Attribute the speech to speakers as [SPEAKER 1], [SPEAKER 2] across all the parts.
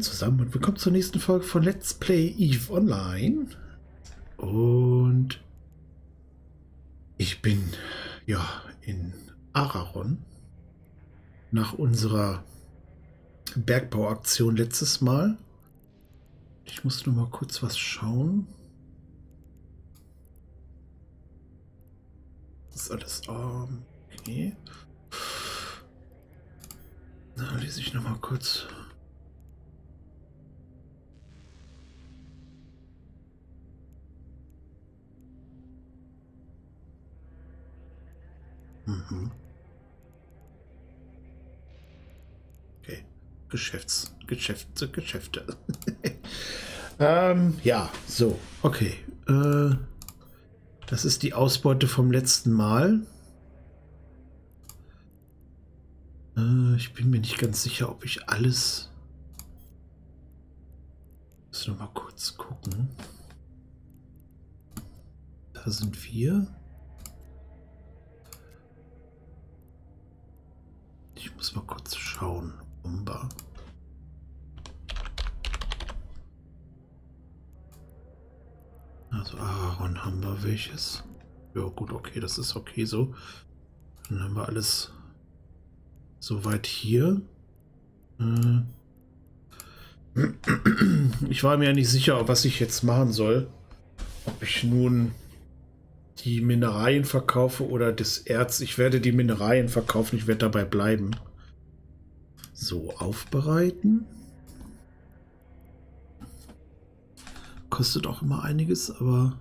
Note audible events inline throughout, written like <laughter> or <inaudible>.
[SPEAKER 1] Moin zusammen und willkommen zur nächsten Folge von Let's Play EVE Online. Und ich bin ja in Araron nach unserer Bergbauaktion letztes Mal. Ich muss nur mal kurz was schauen. Das ist alles um, okay. Da lese ich noch mal kurz. Mhm. Okay. Geschäfts, Geschäfte, Geschäfte. <laughs> ähm, ja, so, okay. Äh, das ist die Ausbeute vom letzten Mal. Äh, ich bin mir nicht ganz sicher, ob ich alles... Muss noch mal kurz gucken. Da sind wir. Muss mal kurz schauen. Umba. Also Aaron haben wir welches. Ja gut, okay, das ist okay so. Dann haben wir alles soweit hier. Äh. <clears throat> Ich war mir nicht sicher, was ich jetzt machen soll. Ob ich nun die Mineralien verkaufe oder das Erz. Ich werde die Mineralien verkaufen, ich werde dabei bleiben. So, aufbereiten. Kostet auch immer einiges, aber...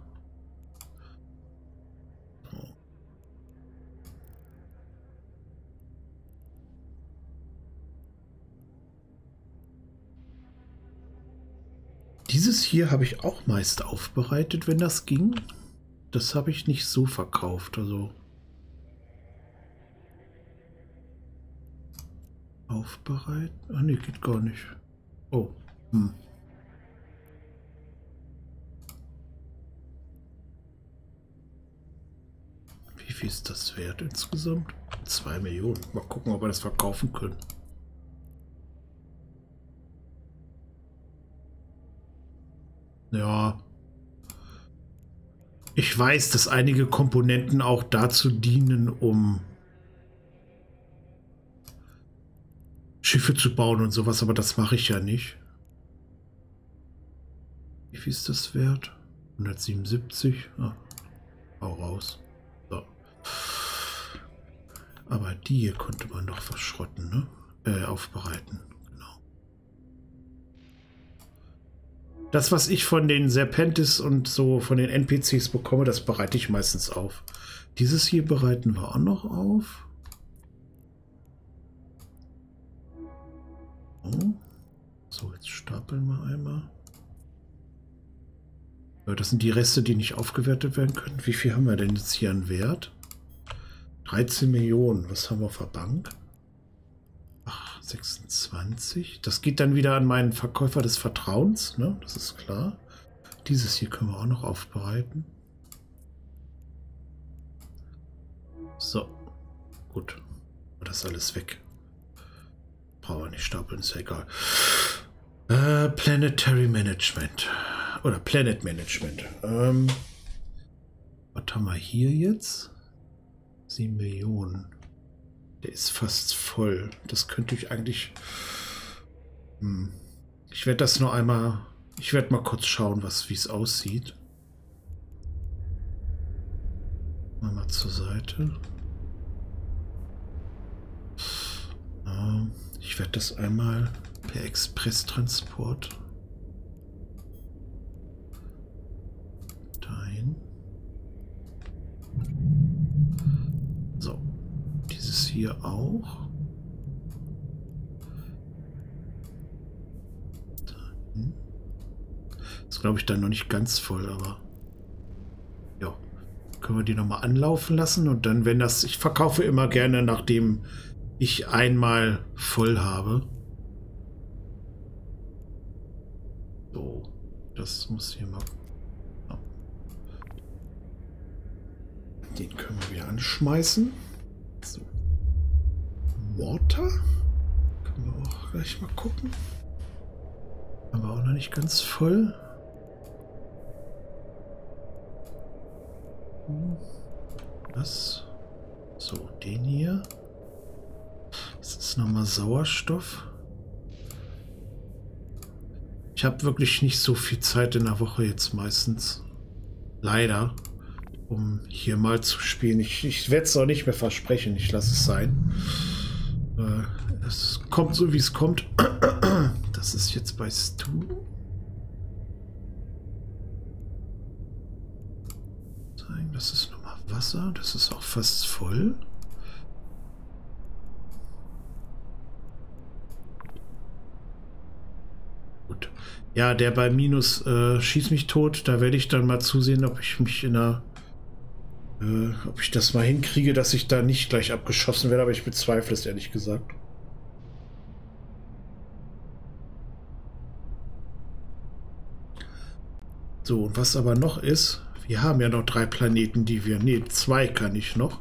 [SPEAKER 1] Dieses hier habe ich auch meist aufbereitet, wenn das ging. Das habe ich nicht so verkauft, also. Aufbereiten? Ah, ne, geht gar nicht. Oh, hm. Wie viel ist das wert insgesamt? Zwei Millionen. Mal gucken, ob wir das verkaufen können. Ja, ich weiß, dass einige Komponenten auch dazu dienen, um Schiffe zu bauen und sowas, aber das mache ich ja nicht. Wie viel ist das wert? 177? Ah, hau raus. So. Aber die hier konnte man doch verschrotten, ne? Äh, aufbereiten. Das, was ich von den Serpentis und so von den NPCs bekomme, das bereite ich meistens auf. Dieses hier bereiten wir auch noch auf. So, jetzt stapeln wir einmal. Das sind die Reste, die nicht aufgewertet werden können. Wie viel haben wir denn jetzt hier an Wert? 13 Millionen. Was haben wir auf der Bank? 26. Das geht dann wieder an meinen Verkäufer des Vertrauens, ne? Das ist klar. Dieses hier können wir auch noch aufbereiten. So. Gut. Das ist alles weg. Brauchen nicht stapeln, ist ja egal. Äh, Planetary Management. Oder Planet Management. Ähm, was haben wir hier jetzt? 7 Millionen. Der ist fast voll. Das könnte ich eigentlich... Hm. Ich werde das nur einmal... Ich werde mal kurz schauen, wie es aussieht. Mal, mal zur Seite. Ich werde das einmal per Expresstransport dahin. hier auch. Ist glaube ich dann noch nicht ganz voll, aber können wir die noch mal anlaufen lassen und dann, wenn das, ich verkaufe immer gerne, nachdem ich einmal voll habe. So, das muss hier mal. Den können wir wieder anschmeißen. So. Water? Können wir auch gleich mal gucken. Aber auch noch nicht ganz voll. Was? So, den hier. Ist nochmal Sauerstoff. Ich habe wirklich nicht so viel Zeit in der Woche jetzt meistens. Leider. Um hier mal zu spielen. Ich, ich werde es auch nicht mehr versprechen. Ich lasse es sein. Äh, es kommt so, wie es kommt. <clears throat> Das ist jetzt bei Stu. Das ist nochmal Wasser. Das ist auch fast voll. Gut. Ja, der bei Minus äh, schießt mich tot. Da werde ich dann mal zusehen, ob ich mich in der... Äh, ob ich das mal hinkriege, dass ich da nicht gleich abgeschossen werde. Aber ich bezweifle es ehrlich gesagt. So, und was aber noch ist, wir haben ja noch drei Planeten, die wir... Ne, zwei kann ich noch.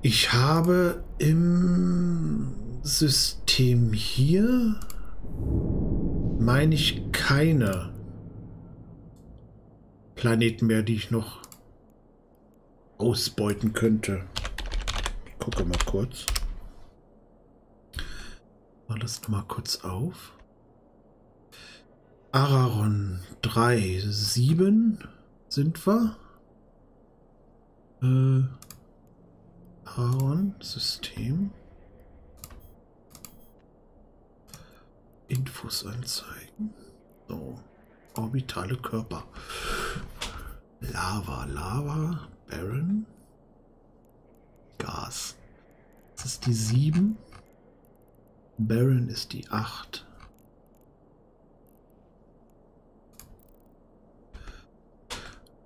[SPEAKER 1] Ich habe im System hier, meine ich, keine Planeten mehr, die ich noch ausbeuten könnte. Ich gucke mal kurz. Mal das mal kurz auf. Araron 3, 7 sind wir. Äh, Aaron, System. Infos anzeigen. So, orbitale Körper. Lava, Lava, Baron, Gas. Das ist die 7. Baron ist die 8.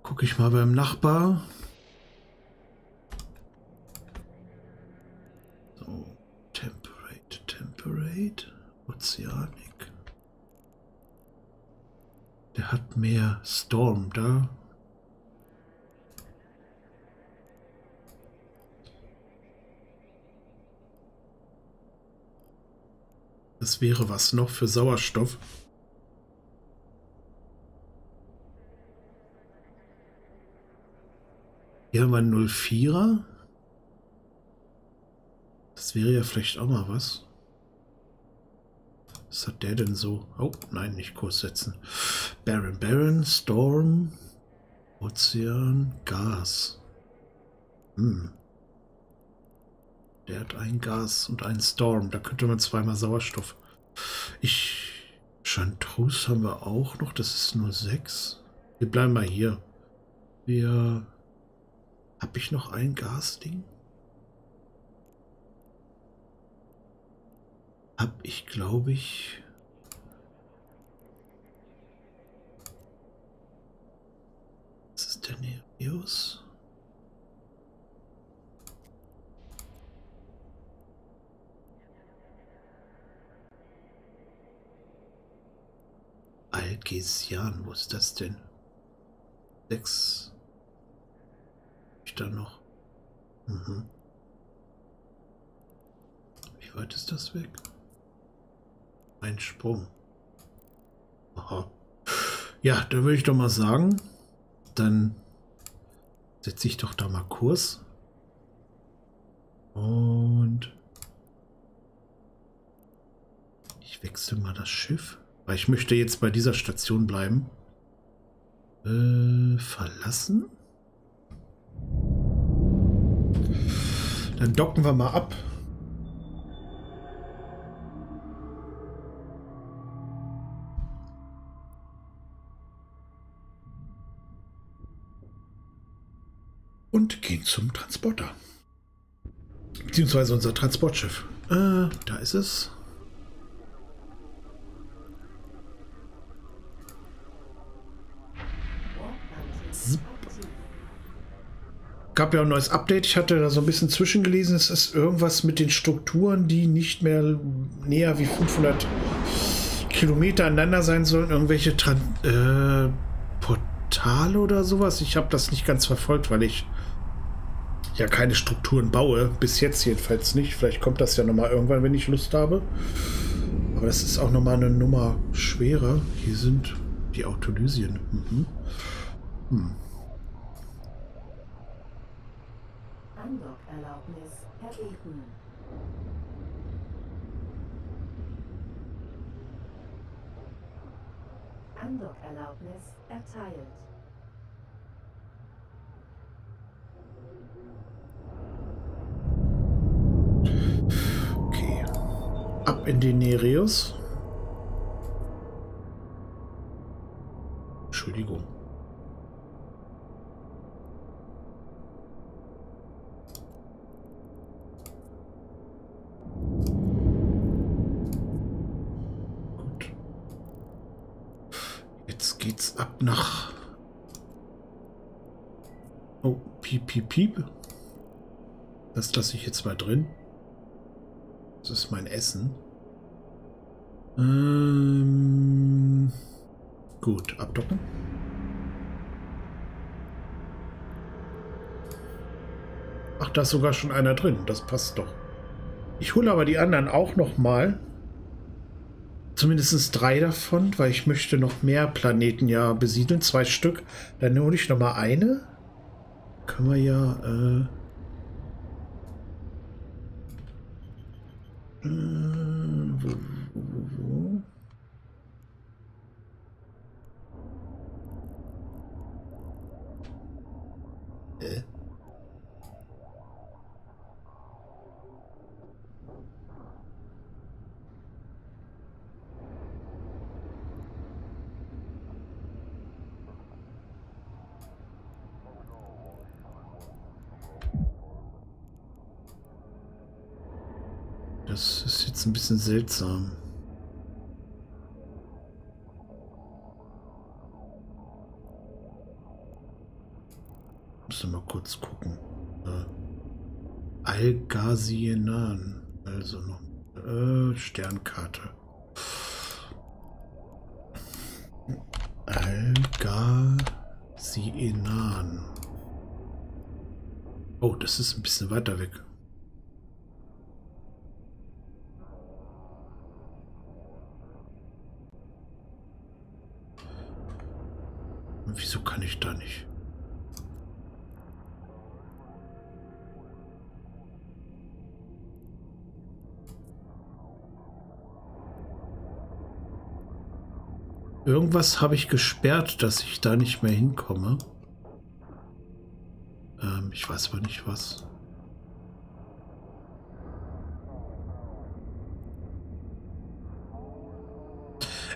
[SPEAKER 1] Gucke ich mal beim Nachbar. So, Temperate, Temperate, Ozeanik. Der hat mehr Storm da. Das wäre was noch für Sauerstoff. Hier haben wir einen 04er. Das wäre ja vielleicht auch mal was. Was hat der denn so? Oh, nein, nicht Kurs setzen. Baron, Baron, Storm, Ozean, Gas. Hm. Der hat ein Gas und einen Storm. Da könnte man zweimal Sauerstoff. Ich. Chantrus haben wir auch noch. Das ist nur sechs. Wir bleiben mal hier. Wir habe ich noch ein Gasding? Hab ich, glaube ich... Was ist der Nereus? Algesian, wo ist das denn? Sechs ich da noch? Mhm. Wie weit ist das weg? Ein Sprung. Aha. Ja, da würde ich doch mal sagen, dann setze ich doch da mal Kurs. Und ich wechsle mal das Schiff, weil ich möchte jetzt bei dieser Station bleiben. Äh, verlassen? Dann docken wir mal ab. Und gehen zum Transporter. Beziehungsweise unser Transportschiff. Äh, da ist es. Gab ja ein neues Update. Ich hatte da so ein bisschen zwischengelesen. Es ist irgendwas mit den Strukturen, die nicht mehr näher wie 500 Kilometer aneinander sein sollen. Irgendwelche Tran äh, Portale oder sowas. Ich habe das nicht ganz verfolgt, weil ich ja keine Strukturen baue. Bis jetzt jedenfalls nicht. Vielleicht kommt das ja nochmal irgendwann, wenn ich Lust habe. Aber es ist auch nochmal eine Nummer schwerer. Hier sind die Autolysien. Mhm. Hm. Andockerlaubnis erbeten. Andockerlaubnis erteilt. Ab in den Nereus. Entschuldigung. Geht's ab nach... Oh, piep, piep, piep. Das lasse ich jetzt mal drin. Das ist mein Essen. Ähm, gut, abdocken. Ach, da ist sogar schon einer drin. Das passt doch. Ich hole aber die anderen auch noch mal. Zumindest drei davon, weil ich möchte noch mehr Planeten ja besiedeln. Zwei Stück. Dann hole ich noch mal eine. Können wir ja... Äh, äh, wo, wo, wo? Äh? Das ist jetzt ein bisschen seltsam. Muss mal kurz gucken. Äh, Algasienan. Also noch. Äh, Sternkarte. Algasienan. Oh, das ist ein bisschen weiter weg. Wieso kann ich da nicht? Irgendwas habe ich gesperrt, dass ich da nicht mehr hinkomme. Ähm, ich weiß aber nicht was.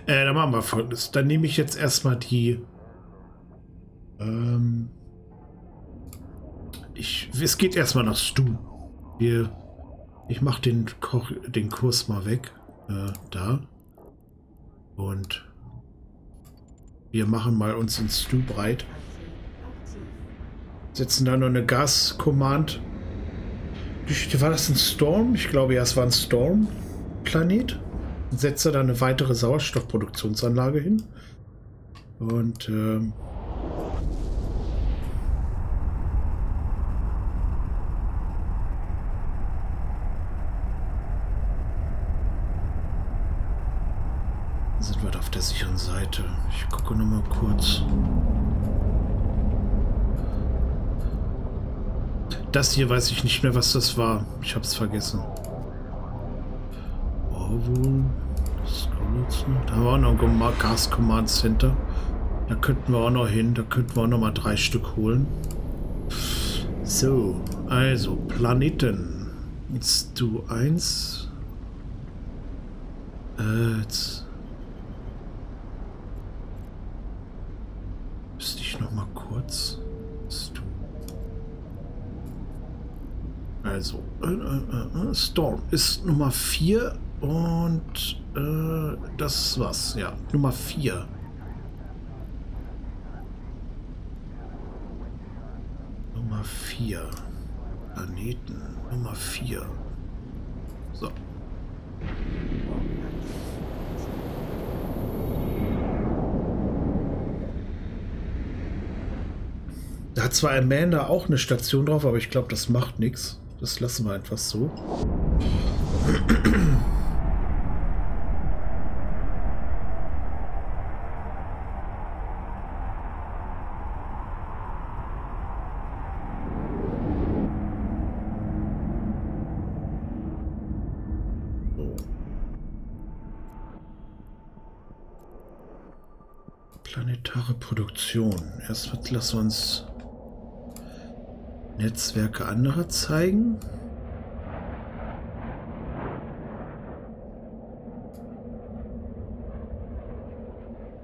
[SPEAKER 1] Äh, dann machen wir folgendes. Dann nehme ich jetzt erstmal die es geht erstmal nach Stu. Wir, ich mache den, den Kurs mal weg. Äh, da. Und wir machen mal uns in Stu breit. Setzen da noch eine Gas-Command. War das ein Storm? Ich glaube ja, es war ein Storm-Planet. Setze da eine weitere Sauerstoffproduktionsanlage hin. Und ähm, sind wir auf der Seite. Ich gucke noch mal kurz. Das hier weiß ich nicht mehr, was das war. Ich habe es vergessen. Orwell. Da haben wir auch noch ein Gas Command Center. Da könnten wir auch noch hin. Da könnten wir auch noch mal drei Stück holen. So, also Planeten. Jetzt du eins. Äh, jetzt noch mal kurz. Also, äh, äh, äh, Storm ist Nummer 4 und äh, das was, ja, Nummer 4. Nummer 4. Planeten, Nummer 4. So. Da hat zwar Amanda auch eine Station drauf, aber ich glaube, das macht nichts. Das lassen wir einfach so. Planetare Produktion. Erst lassen wir uns Netzwerke anderer zeigen.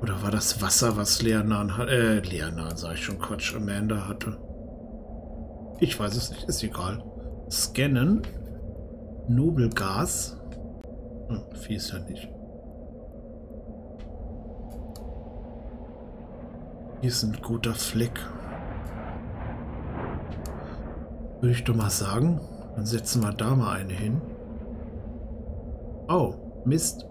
[SPEAKER 1] Oder war das Wasser, was Leonan hat? Äh, Leonan, sag ich schon Quatsch, Amanda hatte. Ich weiß es nicht, ist egal. Scannen. Nobelgas. Hm, viel ist ja nicht. Hier ist ein guter Fleck. Würde ich doch mal sagen. Dann setzen wir da mal eine hin. Oh, Mist.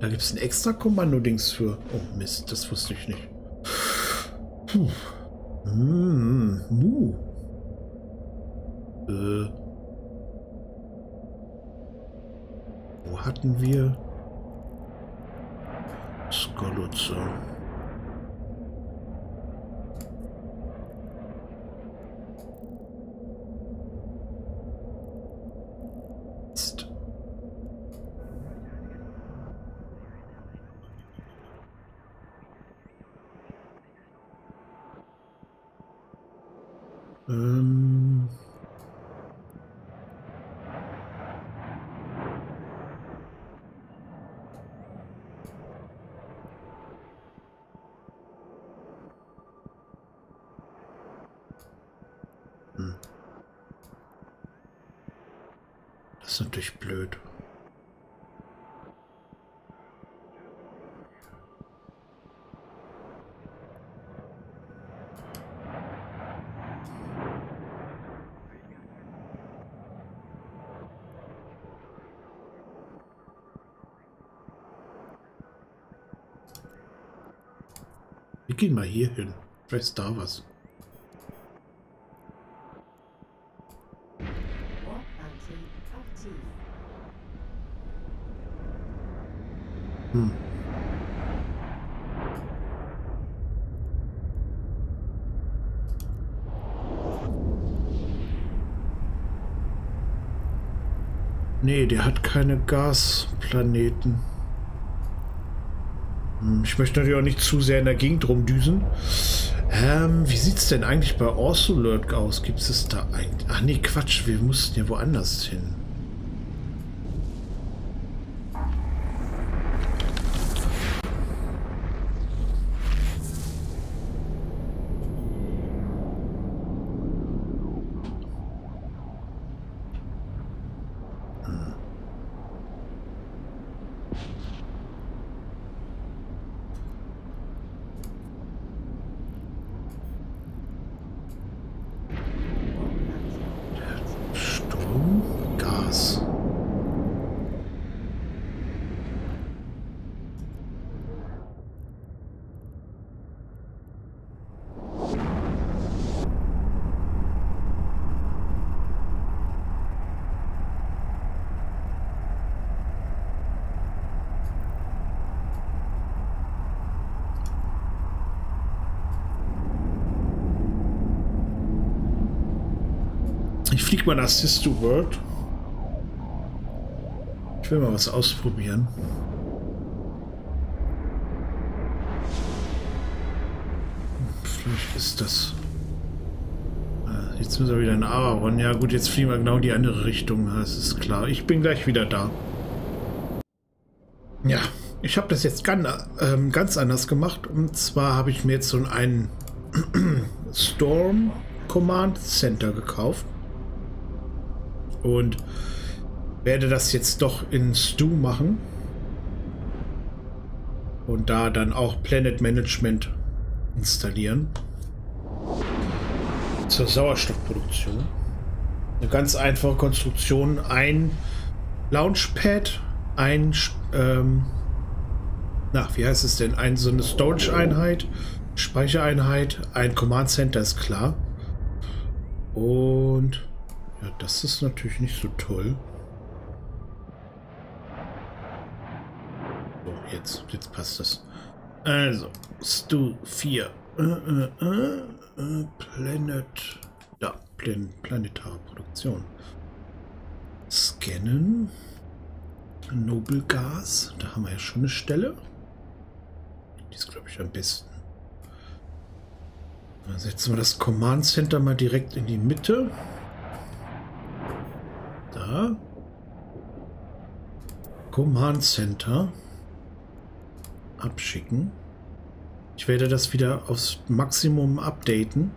[SPEAKER 1] Da gibt es ein extra Kommando-Dings für. Oh Mist, das wusste ich nicht. Puh. Hm, mu. Äh. Wo hatten wir? Skolutze. Ähm hm. Das ist natürlich blöd. Wir gehen mal hier hin. Vielleicht ist da was. Hm. Der hat keine Gasplaneten. Hm, ich möchte natürlich auch nicht zu sehr in der Gegend rumdüsen. Ähm, wie sieht es denn eigentlich bei Orsolurk aus? Gibt es da eigentlich... Ach nee, Quatsch, wir mussten ja woanders hin. Flieg mal nach Sister World. Ich will mal was ausprobieren. Vielleicht ist das... Äh, jetzt müssen wir wieder in Araron. Ja gut, jetzt fliegen wir genau in die andere Richtung. Das ist klar. Ich bin gleich wieder da. Ja, ich habe das jetzt ganz, ähm, ganz anders gemacht. Und zwar habe ich mir jetzt so einen <clears throat> Storm Command Center gekauft und werde das jetzt doch in Stu machen und da dann auch Planet Management installieren zur Sauerstoffproduktion. Eine ganz einfache Konstruktion, ein Launchpad, ein ähm, na, wie heißt es denn? Ein, so eine Storage-Einheit, Speichereinheit, ein Command Center ist klar. Und ja, das ist natürlich nicht so toll. So, jetzt, jetzt passt das. Also, Stu 4. Äh, äh, äh, äh, Planet. Da, Plan planetare Produktion. Scannen. Nobelgas. Da haben wir ja schon eine Stelle. Die ist, glaube ich, am besten. Dann setzen wir das Command Center mal direkt in die Mitte. Da. Command Center. Abschicken. Ich werde das wieder aufs Maximum updaten.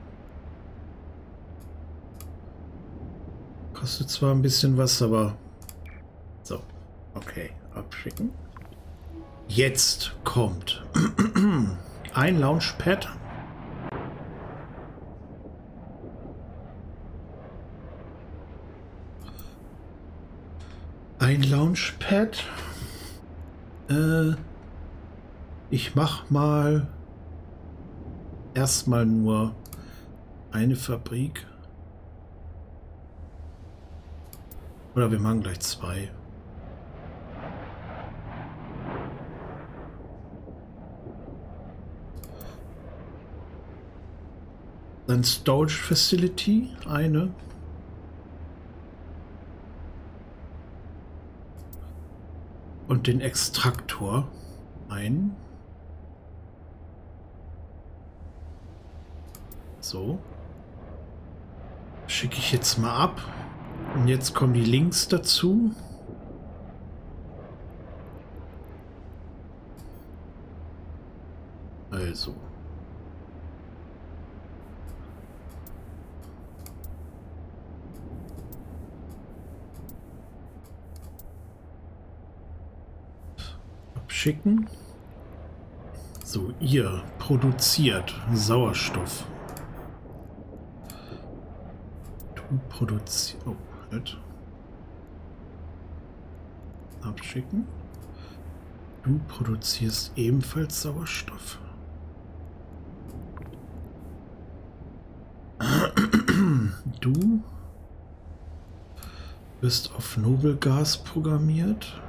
[SPEAKER 1] Kostet zwar ein bisschen was, aber... So, okay, abschicken. Jetzt kommt <clears throat> ein Launchpad. Ein Launchpad. Äh, ich mach mal erstmal nur eine Fabrik. Oder wir machen gleich zwei. Dann Storage Facility, eine. Und den Extraktor, ein. So. Schicke ich jetzt mal ab. Und jetzt kommen die Links dazu. Also. Abschicken. So, ihr produziert Sauerstoff. Du produzierst... Oh, halt. Abschicken. Du produzierst ebenfalls Sauerstoff. <clears throat> Du bist auf Nobelgas programmiert.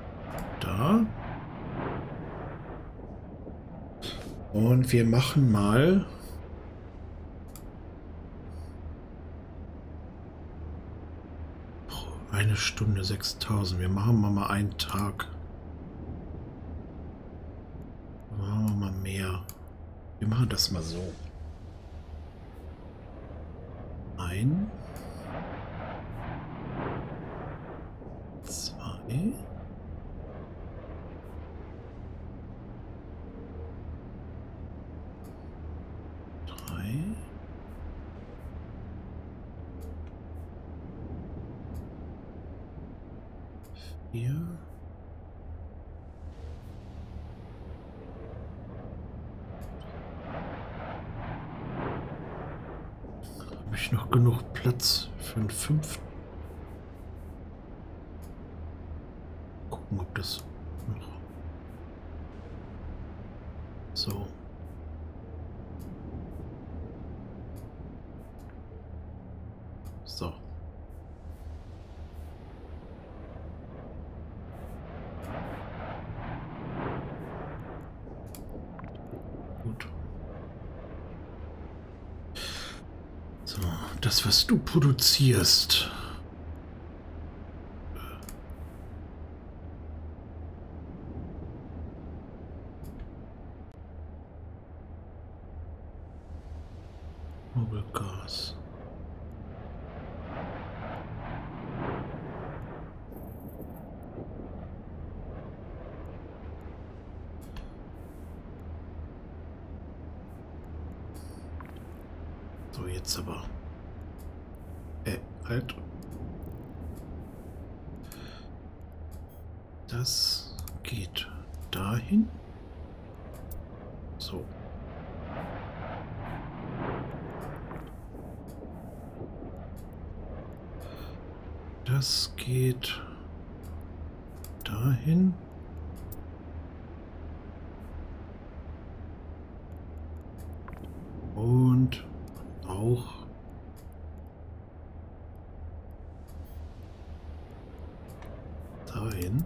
[SPEAKER 1] Da. Und wir machen mal eine Stunde 6000. Wir machen mal einen Tag. Machen wir mal mehr. Wir machen das mal so. Ein. Zwei. Hier. Habe ich noch genug Platz fünften? Gucken, ob das noch so. So. Gut. So, das, was du produzierst. Mobilgas. So, jetzt aber. Äh, halt. Das geht dahin. So. Das geht dahin. Und auch dahin.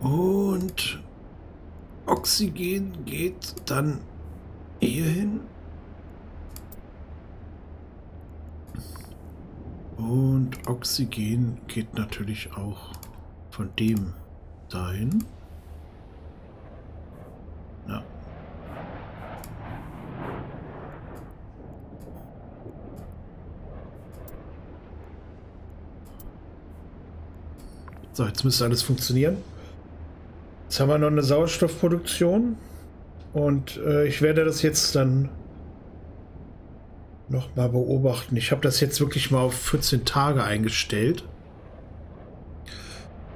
[SPEAKER 1] Und Oxygen geht dann Oxygen geht natürlich auch von dem dahin. Ja. So, jetzt müsste alles funktionieren. Jetzt haben wir noch eine Sauerstoffproduktion und äh, ich werde das jetzt dann noch mal beobachten. Ich habe das jetzt wirklich mal auf 14 Tage eingestellt.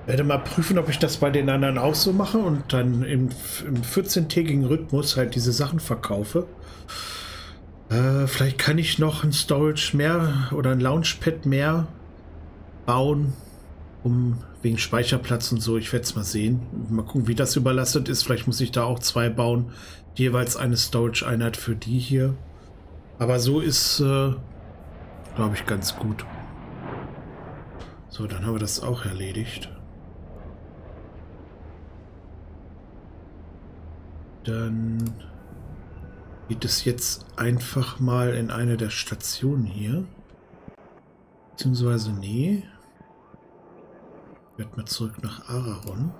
[SPEAKER 1] Werde mal prüfen, ob ich das bei den anderen auch so mache und dann im, im 14-tägigen Rhythmus halt diese Sachen verkaufe. Äh, vielleicht kann ich noch ein Storage mehr oder ein Launchpad mehr bauen, um wegen Speicherplatz und so. Ich werde es mal sehen. Mal gucken, wie das überlastet ist. Vielleicht muss ich da auch zwei bauen. Jeweils eine Storage-Einheit für die hier. Aber so ist, äh, glaube ich, ganz gut. So, dann haben wir das auch erledigt. Dann geht es jetzt einfach mal in eine der Stationen hier. Beziehungsweise, nee. Ich werde mal zurück nach Araron.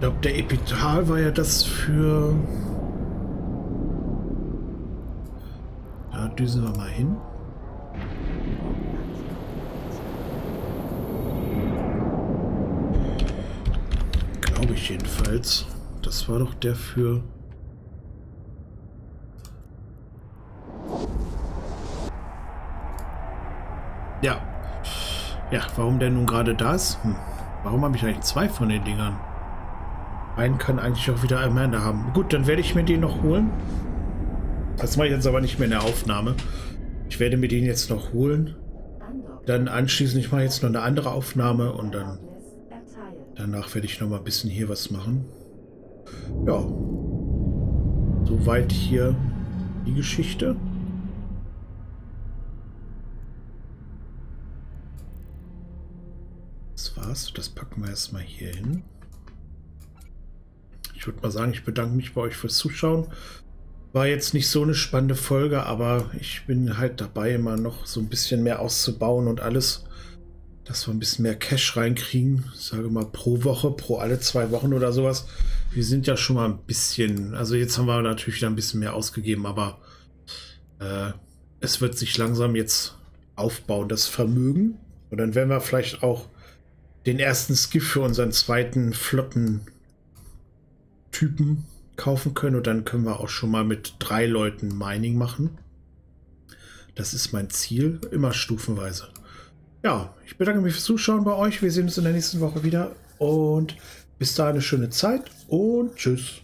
[SPEAKER 1] Ich glaube, der Epital war ja das für... Da düsen wir mal hin. Glaube ich jedenfalls. Das war doch der für... Ja. Ja, warum der nun gerade da ist? Hm. Warum habe ich eigentlich zwei von den Dingern? Einen kann eigentlich auch wieder Amanda haben. Gut, dann werde ich mir den noch holen. Das mache ich jetzt aber nicht mehr in der Aufnahme. Ich werde mir den jetzt noch holen. Dann anschließend, ich mache jetzt noch eine andere Aufnahme und dann danach werde ich noch mal ein bisschen hier was machen. Ja. Soweit hier die Geschichte. Das war's. Das packen wir erstmal hier hin. Ich würde mal sagen, ich bedanke mich bei euch fürs Zuschauen. War jetzt nicht so eine spannende Folge, aber ich bin halt dabei, immer noch so ein bisschen mehr auszubauen und alles, dass wir ein bisschen mehr Cash reinkriegen. Ich sage mal pro Woche, pro alle zwei Wochen oder sowas. Wir sind ja schon mal ein bisschen, also jetzt haben wir natürlich wieder ein bisschen mehr ausgegeben, aber äh, es wird sich langsam jetzt aufbauen, das Vermögen. Und dann werden wir vielleicht auch den ersten Skiff für unseren zweiten Flotten Typen kaufen können und dann können wir auch schon mal mit drei Leuten Mining machen. Das ist mein Ziel, immer stufenweise. Ja, ich bedanke mich fürs Zuschauen bei euch. Wir sehen uns in der nächsten Woche wieder und bis dahin eine schöne Zeit und tschüss.